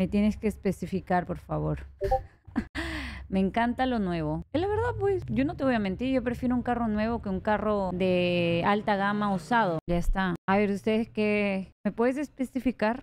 Me tienes que especificar, por favor. Me encanta lo nuevo. Es la verdad, pues, yo no te voy a mentir, yo prefiero un carro nuevo que un carro de alta gama usado. Ya está. A ver, ustedes qué... ¿Me puedes especificar?